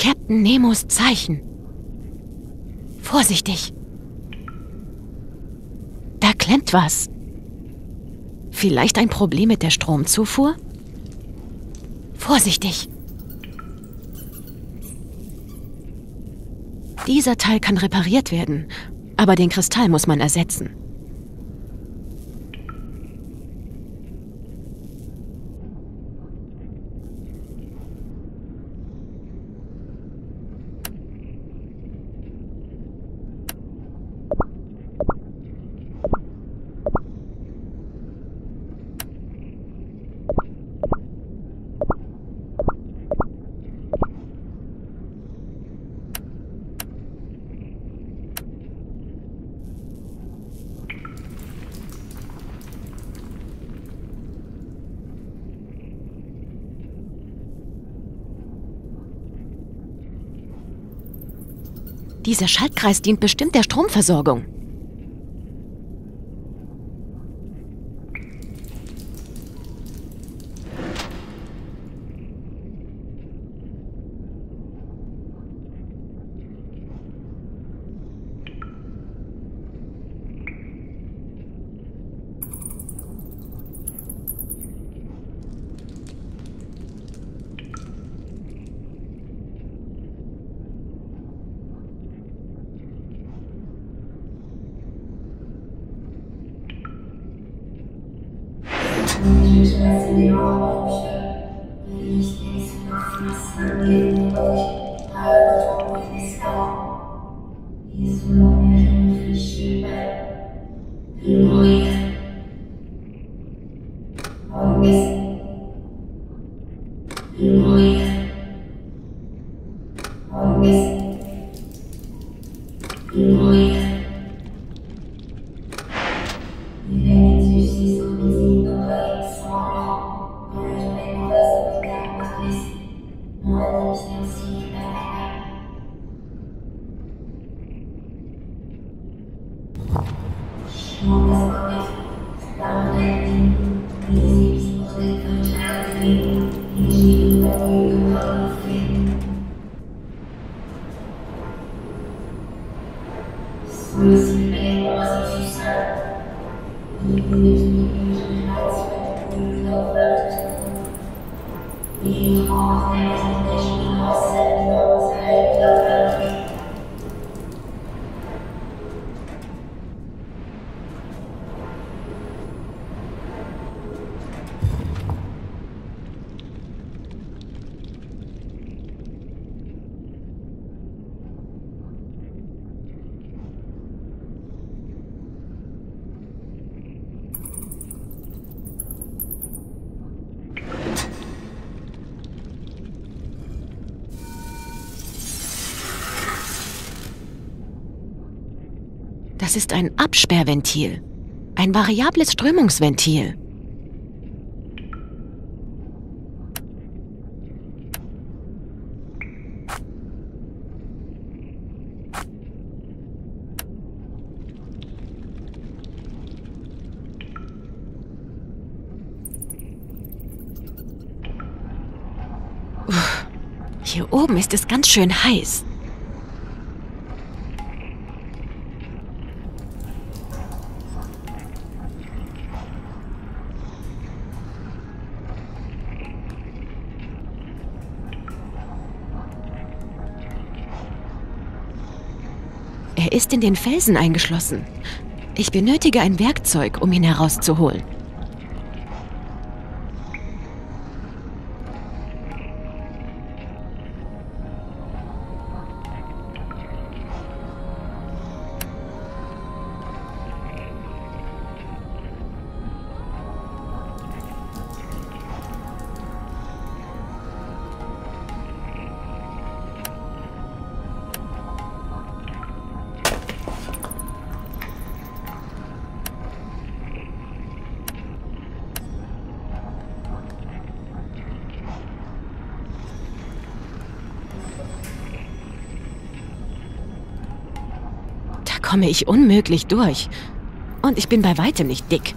Captain Nemos Zeichen. Vorsichtig. Da klemmt was. Vielleicht ein Problem mit der Stromzufuhr? Vorsichtig. Dieser Teil kann repariert werden, aber den Kristall muss man ersetzen. Dieser Schaltkreis dient bestimmt der Stromversorgung. Isso não é justo. Thank you. Das ist ein Absperrventil. Ein variables Strömungsventil. Uff, Hier oben ist es ganz schön heiß. Er ist in den Felsen eingeschlossen. Ich benötige ein Werkzeug, um ihn herauszuholen. Komme ich unmöglich durch. Und ich bin bei weitem nicht dick.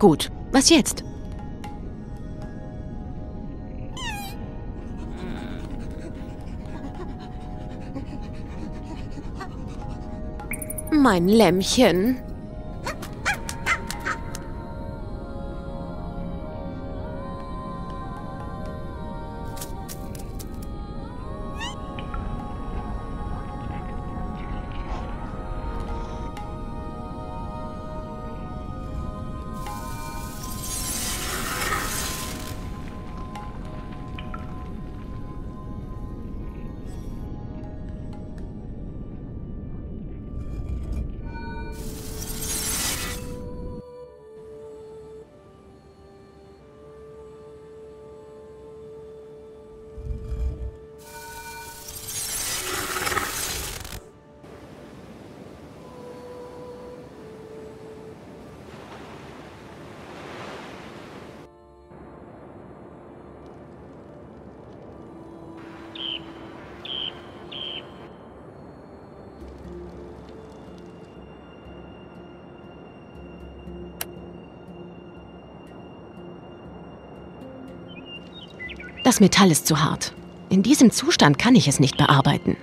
Gut, was jetzt? Mein Lämmchen. Das Metall ist zu hart. In diesem Zustand kann ich es nicht bearbeiten.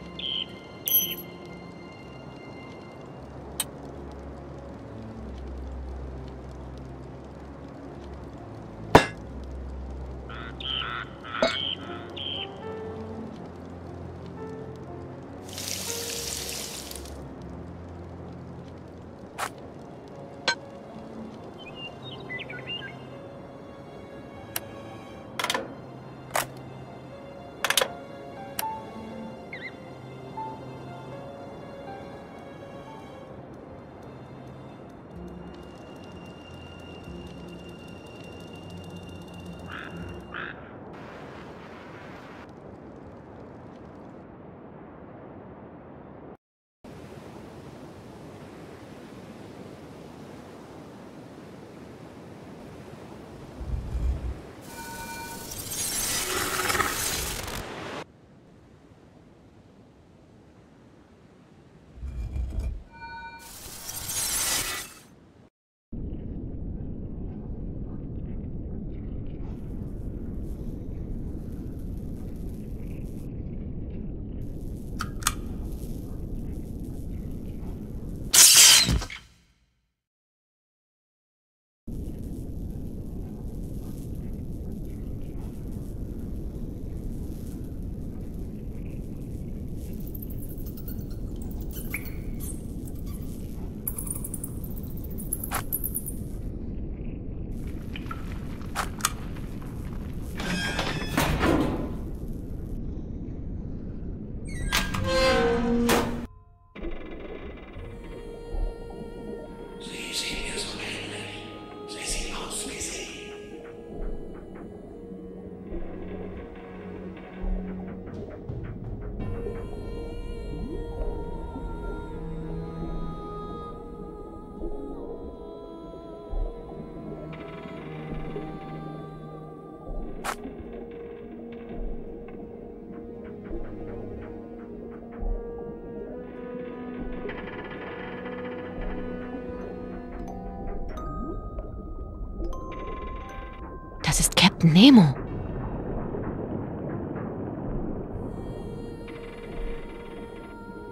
Nemo.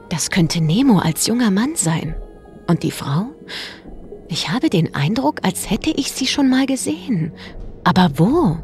Das könnte Nemo als junger Mann sein. Und die Frau? Ich habe den Eindruck, als hätte ich sie schon mal gesehen. Aber wo?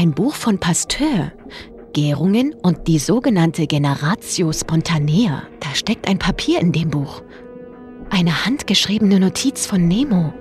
Ein Buch von Pasteur. Gärungen und die sogenannte Generatio Spontanea. Da steckt ein Papier in dem Buch. Eine handgeschriebene Notiz von Nemo.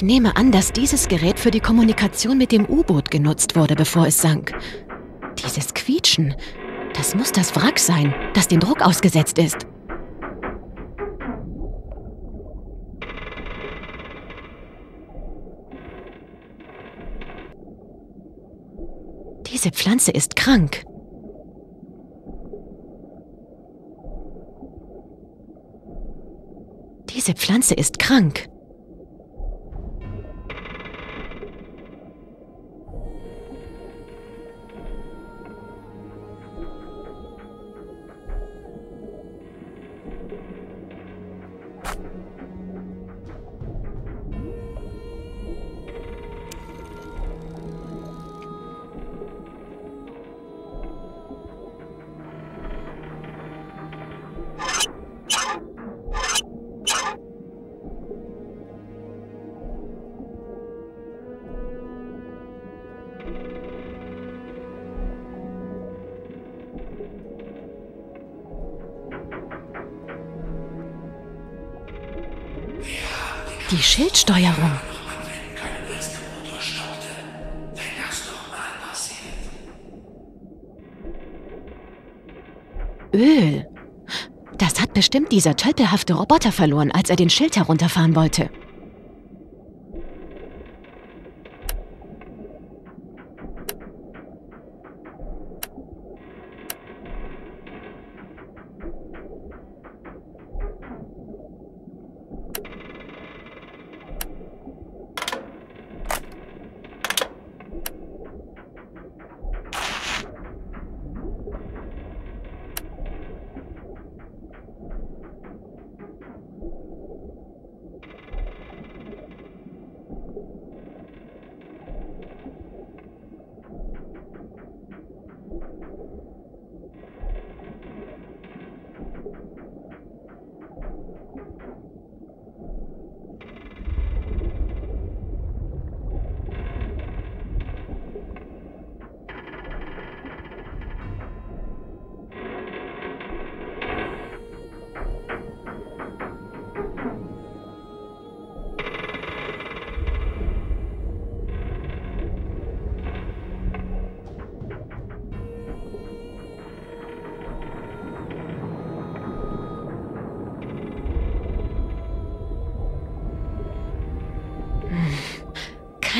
Ich nehme an, dass dieses Gerät für die Kommunikation mit dem U-Boot genutzt wurde, bevor es sank. Dieses Quietschen, das muss das Wrack sein, das dem Druck ausgesetzt ist. Diese Pflanze ist krank. Diese Pflanze ist krank. Die Schildsteuerung. Öl. Das hat bestimmt dieser tölpelhafte Roboter verloren, als er den Schild herunterfahren wollte.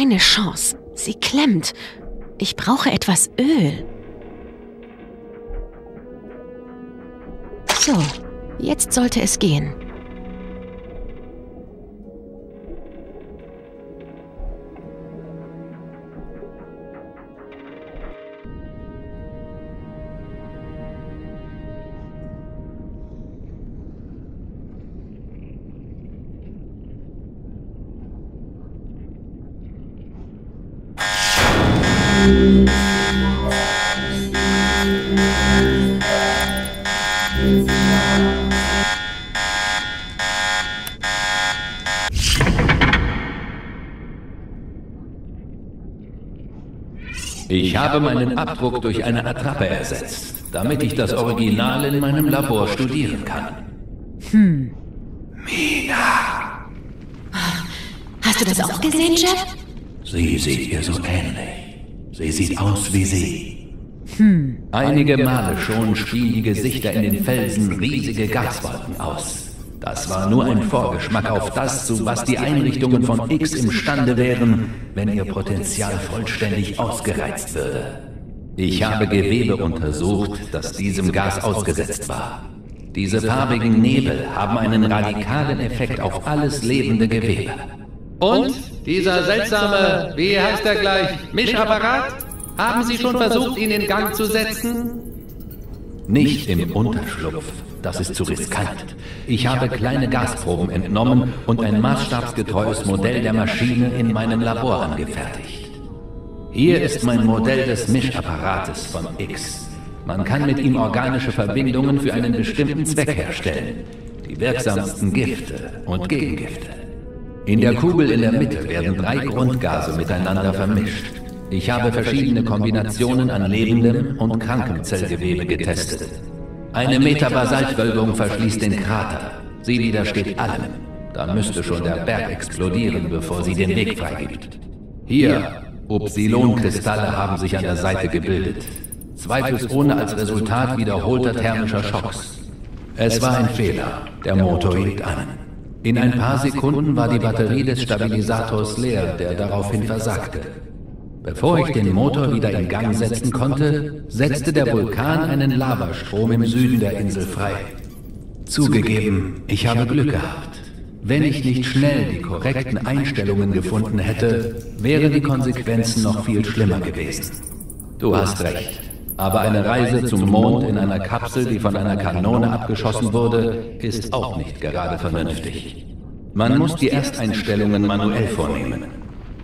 Keine Chance. Sie klemmt. Ich brauche etwas Öl. So, jetzt sollte es gehen. Ich habe meinen Abdruck durch eine Attrappe ersetzt, damit ich das Original in meinem Labor studieren kann. Hm. Mina! Hast du das auch gesehen, Jeff? Sie sieht ihr so ähnlich. Sie sieht aus wie sie. Hm. Einige Male schon spielen die Gesichter in den Felsen riesige Gaswolken aus. Das war nur ein Vorgeschmack auf das, zu was die Einrichtungen von X imstande wären, wenn ihr Potenzial vollständig ausgereizt würde. Ich habe Gewebe untersucht, das diesem Gas ausgesetzt war. Diese farbigen Nebel haben einen radikalen Effekt auf alles lebende Gewebe. Und dieser seltsame, wie heißt er gleich, Mischapparat? Haben Sie schon versucht, ihn in Gang zu setzen? Nicht im Unterschlupf. Das ist zu riskant. Ich habe kleine Gasproben entnommen und ein maßstabsgetreues Modell der Maschine in meinem Labor angefertigt. Hier ist mein Modell des Mischapparates von X. Man kann mit ihm organische Verbindungen für einen bestimmten Zweck herstellen. Die wirksamsten Gifte und Gegengifte. In der Kugel in der Mitte werden drei Grundgase miteinander vermischt. Ich habe verschiedene Kombinationen an lebendem und krankem Zellgewebe getestet. Eine Metabasaltwölbung verschließt den Krater. Sie widersteht allem. Da müsste schon der Berg explodieren, bevor sie den Weg freigibt. Hier, Upsilon-Kristalle haben sich an der Seite gebildet. Zweifelsohne als Resultat wiederholter thermischer Schocks. Es war ein Fehler. Der Motor hielt an. In ein paar Sekunden war die Batterie des Stabilisators leer, der daraufhin versagte. Bevor ich den Motor wieder in Gang setzen konnte, setzte der Vulkan einen Lavastrom im Süden der Insel frei. Zugegeben, ich habe Glück gehabt. Wenn ich nicht schnell die korrekten Einstellungen gefunden hätte, wären die Konsequenzen noch viel schlimmer gewesen. Du hast recht. Aber eine Reise zum Mond in einer Kapsel, die von einer Kanone abgeschossen wurde, ist auch nicht gerade vernünftig. Man muss die Ersteinstellungen manuell vornehmen.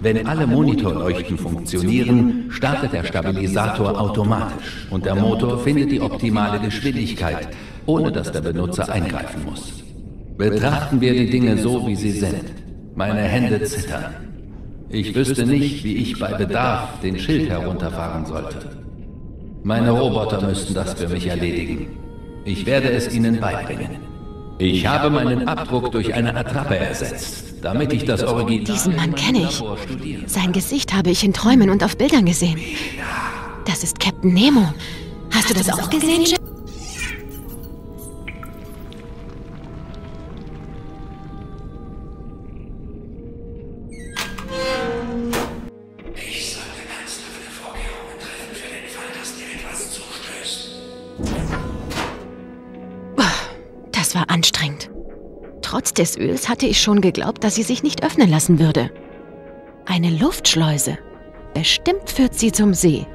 Wenn alle Monitorleuchten funktionieren, startet der Stabilisator automatisch und der Motor findet die optimale Geschwindigkeit, ohne dass der Benutzer eingreifen muss. Betrachten wir die Dinge so, wie sie sind. Meine Hände zittern. Ich wüsste nicht, wie ich bei Bedarf den Schild herunterfahren sollte. Meine Roboter müssten das für mich erledigen. Ich werde es ihnen beibringen. Ich habe meinen Abdruck durch eine Attrappe ersetzt, damit ich das Original... Diesen Mann kenne ich. Sein Gesicht habe ich in Träumen und auf Bildern gesehen. Das ist Captain Nemo. Hast du das auch gesehen, Jack? Des Öls hatte ich schon geglaubt, dass sie sich nicht öffnen lassen würde. Eine Luftschleuse. Bestimmt führt sie zum See.